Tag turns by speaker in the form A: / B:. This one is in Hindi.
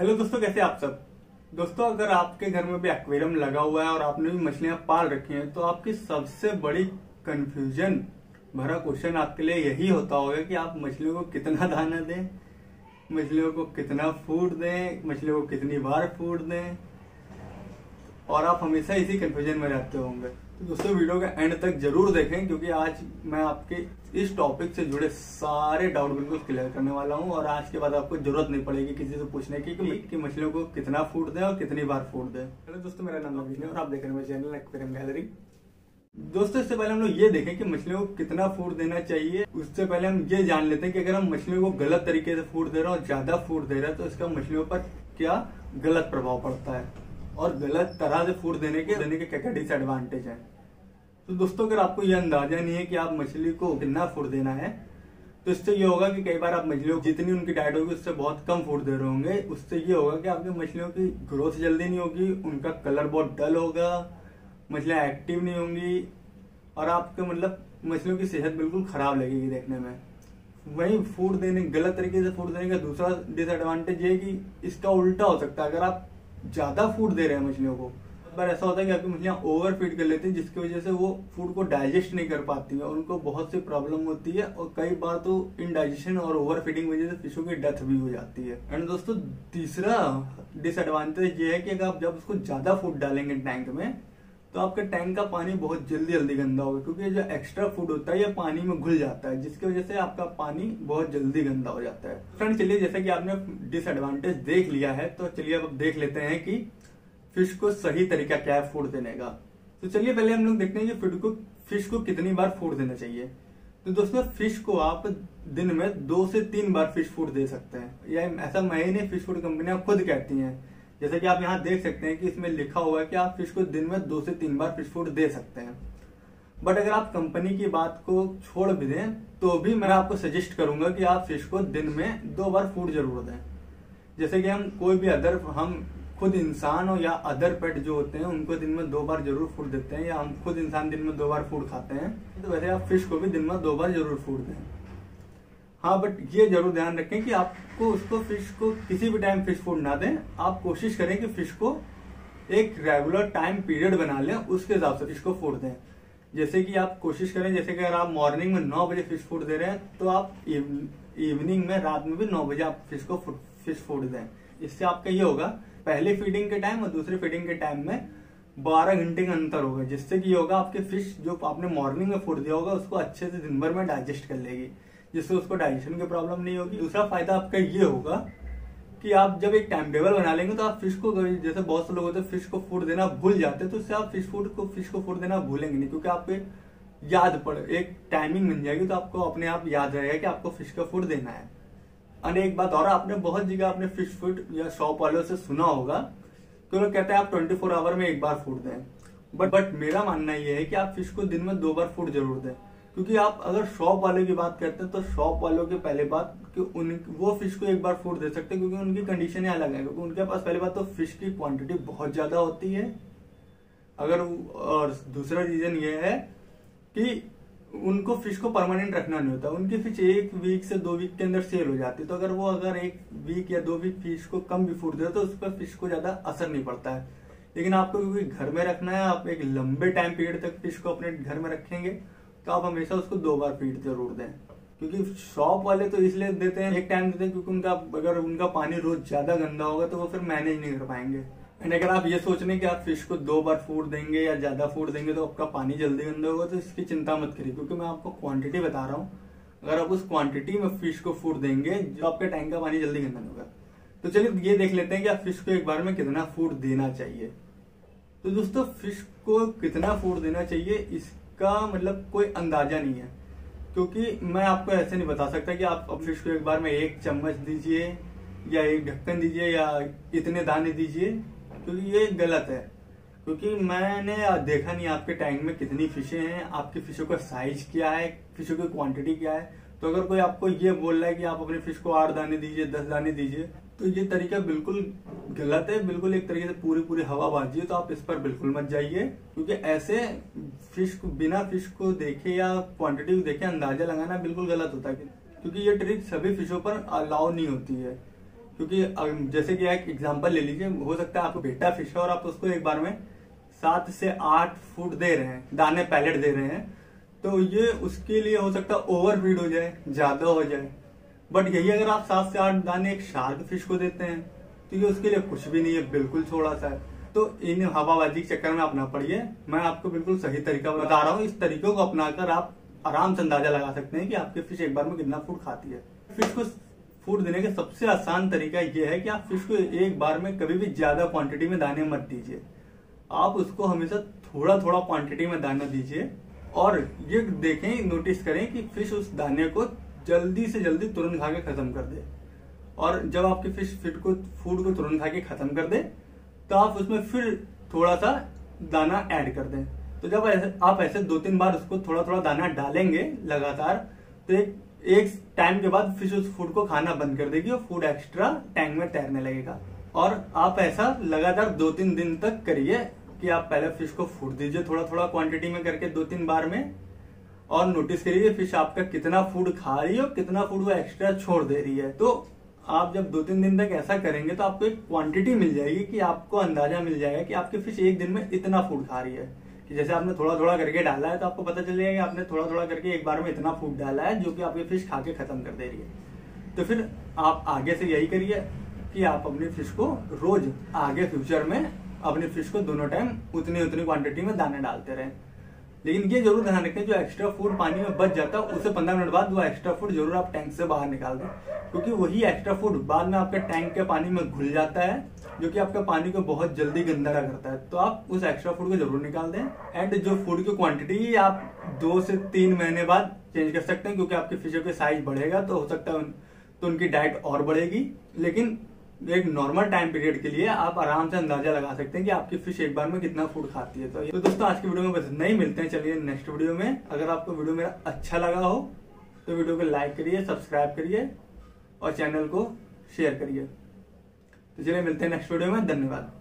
A: हेलो दोस्तों, कैसे आप सब? दोस्तों, अगर आपके घर में भी एक्वेरियम लगा हुआ है और आपने भी मछलियाँ पाल रखी हैं तो आपकी सबसे बड़ी कंफ्यूजन भरा क्वेश्चन आपके लिए यही होता होगा कि आप मछलियों को कितना दाना दें, मछलियों को कितना फ़ूड दें, मछलियों को कितनी बार फ़ूड दें, और आप हमेशा इसी कंफ्यूजन में रहते होंगे। तो दोस्तों वीडियो का एंड तक ज़रूर देखें क्योंकि आज मैं आपके इस टॉपिक से जुड़े सारे डाउट बिल्कुल क्लियर करने वाला हूँ और आज के बाद आपको ज़रूरत नहीं पड़ेगी किसी से पूछने की कि, कि मछलियों को कितना फ़ूड दें और कितनी बार फ़ूड दें। हेलो दोस्तों मेरा नाम है और आप देख रहे हैं मेरे चैनल एक्वेरियम गैलरी दोस्तों इससे पहले हम लोग ये देखें कि मछलियों को कितना फ़ूड देना चाहिए। उससे पहले हम ये जान लेते हैं कि अगर हम मछलियों को गलत तरीके से फ़ूड दे रहे हैं और ज़्यादा फ़ूड दे रहे हैं तो इसका मछलियों पर क्या गलत प्रभाव पड़ता है। और गलत तरह से फ़ूड देने के देने के क्या क्या डिसएडवांटेज है? तो दोस्तों, अगर आपको ये अंदाज़ा नहीं है कि आप मछली को कितना फ़ूड देना है तो इससे ये होगा कि कई बार आप मछलियों जितनी उनकी डाइट होगी, उससे बहुत कम फ़ूड दे रहे होंगे। उससे ये होगा कि आपकी मछलियों की ग्रोथ जल्दी नहीं होगी, उनका कलर बहुत डल होगा, मछलियाँ एक्टिव नहीं होंगी, और आपके मतलब मछलियों की सेहत बिल्कुल खराब लगेगी देखने में। वही फ़ूड देने, गलत तरीके से फ़ूड देने का दूसरा डिसएडवांटेज ये कि इसका उल्टा हो सकता है। अगर आप ज़्यादा फ़ूड दे रहे हैं मछलियों को। पर ऐसा होता है कि आपकी मछलियाँ ओवर फ़ीड कर लेती हैं, जिसकी वजह से वो फ़ूड को डाइजेस्ट नहीं कर पाती है और उनको बहुत सी प्रॉब्लम होती है और कई बार तो इनडाइजेशन और ओवर फीडिंग वजह से फिशों की डेथ भी हो जाती है। एंड दोस्तों, तीसरा डिसएडवांटेज ये है कि अगर आप जब उसको ज़्यादा फ़ूड डालेंगे टैंक में तो आपके टैंक का पानी बहुत जल्दी जल्दी गंदा होगा, क्योंकि जो एक्स्ट्रा फ़ूड होता है, ये पानी में घुल जाता है, जिसकी वजह से आपका पानी बहुत जल्दी गंदा हो जाता है। फ्रेंड चलिए, जैसे कि आपने डिसएडवांटेज देख लिया है तो चलिए अब देख लेते हैं कि फ़िश को सही तरीका क्या है फ़ूड देने का। तो चलिए, पहले हम लोग देखते हैं कि फ़िश को फ़िश को कितनी बार फ़ूड देना चाहिए। तो दोस्तों फ़िश को आप दिन में दो से तीन बार फ़िश फ़ूड दे सकते हैं। या ऐसा मैं ही नहीं फ़िश फ़ूड कंपनियाँ खुद कहती हैं। जैसे कि आप यहाँ देख सकते हैं कि इसमें लिखा हुआ है कि आप फ़िश को दिन में दो से तीन बार फ़िश फ़ूड दे सकते हैं। बट अगर आप कंपनी की बात को छोड़ भी दें तो भी मैं आपको सजेस्ट करूँगा कि आप फ़िश को दिन में दो बार फ़ूड ज़रूर दें। जैसे कि हम कोई भी अदर हम खुद इंसान हो या अदर पेट जो होते हैं, उनको दिन में दो बार ज़रूर फ़ूड देते हैं या हम खुद इंसान दिन में दो बार फ़ूड खाते हैं तो वैसे आप फ़िश को भी दिन में दो बार ज़रूर फ़ूड दें। हाँ बट ये ज़रूर ध्यान रखें कि आपको उसको फ़िश को किसी भी टाइम फ़िश फ़ूड ना दें। आप कोशिश करें कि फ़िश को एक रेगुलर टाइम पीरियड बना लें, उसके हिसाब से फ़िश को फ़ूड दें। जैसे कि आप कोशिश करें, जैसे कि अगर आप मॉर्निंग में नौ बजे फ़िश फ़ूड दे रहे हैं तो आप इवनिंग में रात में भी नौ बजे आप फ़िश को फ़िश फ़ूड दें। इससे आपका ये होगा, पहले फीडिंग के टाइम और दूसरे फीडिंग के टाइम में बारह घंटे का अंतर होगा, जिससे कि होगा, आपके फ़िश जो आपने मॉर्निंग में फ़ूड दिया होगा, उसको अच्छे से दिन भर में डाइजेस्ट कर लेगी। जिससे उसको डाइजेशन की प्रॉब्लम नहीं होगी। दूसरा फ़ायदा आपका ये होगा कि आप जब एक टाइम टेबल बना लेंगे तो आप फ़िश को जैसे बहुत से लोग होते हैं फ़िश को फ़ूड देना भूल जाते हैं तो उससे आप फ़िश फ़ूड को फ़िश को फ़ूड देना भूलेंगे नहीं, क्योंकि आपको याद पड़े, एक टाइमिंग बन जाएगी तो आपको अपने आप याद रहेगा कि आपको फ़िश का फ़ूड देना है। और एक बात और, आपने बहुत जगह अपने फ़िश फ़ूड या शॉप वालों से सुना होगा तो लोग कहते हैं, आप ट्वेंटी फोर आवर में एक बार फ़ूड दें। बट बट मेरा मानना यह है कि आप फ़िश को दिन में दो बार फ़ूड ज़रूर दें। क्योंकि आप अगर शॉप वाले की बात करते हैं तो शॉप वालों की पहले बात कि उन, वो फ़िश को एक बार फ़ूड दे सकते हैं, क्योंकि उनकी कंडीशन ही अलग है, क्योंकि उनके पास पहले बात तो फ़िश की क्वांटिटी बहुत ज़्यादा होती है। अगर और दूसरा रीजन ये है कि उनको फ़िश को परमानेंट रखना नहीं होता, उनकी फ़िश एक वीक से दो वीक के अंदर सेल हो जाती है। तो अगर वो अगर एक वीक या दो वीक फ़िश को कम भी फ़ूड दे तो उस पर फ़िश को ज़्यादा असर नहीं पड़ता है। लेकिन आपको क्योंकि घर में रखना है, आप एक लंबे टाइम पीरियड तक फ़िश को अपने घर में रखेंगे तो आप हमेशा उसको दो बार फ़ीड ज़रूर दें। क्योंकि शॉप वाले तो इसलिए देते हैं, एक टाइम देते हैं, क्योंकि उनका, अगर उनका पानी रोज ज़्यादा गंदा होगा तो वो फिर मैनेज नहीं कर पाएँगे। एंड अगर आप ये सोच रहे कि आप फ़िश को दो बार फ़ूड देंगे या ज़्यादा फ़ूड देंगे तो आपका पानी जल्दी गंदा होगा तो इसकी चिंता मत करिए। क्योंकि मैं आपको क्वांटिटी बता रहा हूँ। अगर आप उस क्वांटिटी में फ़िश को फ़ूड देंगे, जो आपके टैंक का पानी जल्दी गंदा होगा। तो चलिए ये देख लेते हैं कि आप फ़िश को एक बार में कितना फ़ूड देना चाहिए। तो दोस्तों फ़िश को कितना फ़ूड देना चाहिए इसका मतलब कोई अंदाज़ा नहीं है। क्योंकि मैं आपको ऐसे नहीं बता सकता कि आप फ़िश को एक बार में एक चम्मच दीजिए, या एक ढक्कन दीजिए, या इतने दाने दीजिए, क्योंकि ये गलत है। क्योंकि मैंने देखा नहीं आपके टैंक में कितनी फिशें हैं, आपकी फिशों का साइज़ क्या है, फिशों की क्वांटिटी क्या है। तो अगर कोई आपको ये बोल रहा है कि आप अपने फ़िश को आठ दाने दीजिए, दस दाने दीजिए तो ये तरीका बिल्कुल गलत है, बिल्कुल एक तरीके से पूरी पूरी हवा बाजी तो आप इस पर बिल्कुल मत जाइए, क्योंकि ऐसे फ़िश को, बिना फ़िश को देखे या क्वांटिटी को देखे, अंदाज़ा लगाना बिल्कुल गलत होता है, क्योंकि ये ट्रिक सभी फिशों पर अलाउ नहीं होती है। क्योंकि जैसे कि एक एग्जांपल ले लीजिए, हो सकता है आपको बेटा फ़िश है और आप उसको एक बार में सात से आठ फ़ूड दे रहे हैं, दाने पैलेट दे रहे हैं तो ये उसके लिए हो सकता है ओवर फ़ीड हो जाए, ज़्यादा हो जाए। बट यही अगर आप सात से आठ दाने एक शार्क फ़िश को देते हैं तो ये उसके लिए कुछ भी नहीं है, बिल्कुल थोड़ा सा है। तो इन हवाबाजी के चक्कर में अपना पड़िए। मैं आपको बिल्कुल सही तरीका बता रहा हूँ। इस तरीकों को अपनाकर आप आराम से अंदाज़ा लगा सकते हैं कि आपकी फ़िश एक बार में कितना फ़ूड खाती है। फ़िश को फ़ूड देने का सबसे आसान तरीका यह है कि आप फ़िश को एक बार में कभी भी ज़्यादा क्वांटिटी में दाने मत दीजिए। आप उसको हमेशा थोड़ा थोड़ा क्वांटिटी में दाना दीजिए। और ये देखें नोटिस करें कि फ़िश उस दाने को जल्दी से जल्दी तुरंत खा के खत्म कर दे। और जब आपकी फ़िश फिट को फ़ूड को तुरंत खा के खत्म कर दे तो आप उसमें फिर थोड़ा सा दाना ऐड कर दें। तो जब ऐसे, आप ऐसे दो तीन बार उसको थोड़ा थोड़ा दाना डालेंगे लगातार तो एक एक टाइम के बाद फ़िश उस फ़ूड को खाना बंद कर देगी और फ़ूड एक्स्ट्रा टैंक में तैरने लगेगा। और आप ऐसा लगातार दो तीन दिन तक करिए कि आप पहले फ़िश को फ़ूड दीजिए थोड़ा थोड़ा क्वांटिटी में करके दो तीन बार में और नोटिस करिए फ़िश आपका कितना फ़ूड खा रही है और कितना फ़ूड वो एक्स्ट्रा छोड़ दे रही है। तो आप जब दो तीन दिन तक ऐसा करेंगे तो आपको एक क्वांटिटी मिल जाएगी कि आपको अंदाज़ा मिल जाएगा कि आपकी फ़िश एक दिन में इतना फ़ूड खा रही है। कि जैसे आपने थोड़ा थोड़ा करके डाला है तो आपको पता चल जाएगा आपने थोड़ा थोड़ा करके एक बार में इतना फ़ूड डाला है जो कि आपकी फ़िश खा के खत्म कर दे रही है। तो फिर आप आगे से यही करिए कि आप अपनी फ़िश को रोज आगे फ्यूचर में अपनी फ़िश को दोनों टाइम उतनी उतनी क्वांटिटी में दाने डालते रहे। लेकिन ये ज़रूर ध्यान रखें, जो एक्स्ट्रा फ़ूड पानी में बच जाता है उससे पंद्रह मिनट बाद वो एक्स्ट्रा फ़ूड ज़रूर आप टैंक से बाहर निकाल दें। क्योंकि वही एक्स्ट्रा फ़ूड बाद में आपके टैंक के पानी में घुल जाता है, जो कि आपका पानी को बहुत जल्दी गंदा करता है। तो आप उस एक्स्ट्रा फ़ूड को ज़रूर निकाल दें। एंड जो फ़ूड की क्वांटिटी आप दो से तीन महीने बाद चेंज कर सकते हैं, क्योंकि आपके फिशों के साइज़ बढ़ेगा तो हो सकता है तो उनकी डाइट और बढ़ेगी। लेकिन एक नॉर्मल टाइम पीरियड के लिए आप आराम से अंदाज़ा लगा सकते हैं कि आपकी फ़िश एक बार में कितना फ़ूड खाती है। तो, तो दोस्तों आज की वीडियो में बस नहीं मिलते हैं चलिए नेक्स्ट वीडियो में। अगर आपको वीडियो मेरा अच्छा लगा हो तो वीडियो को लाइक करिए सब्सक्राइब करिए और चैनल को शेयर करिए। तो चलिए मिलते हैं नेक्स्ट वीडियो में। धन्यवाद।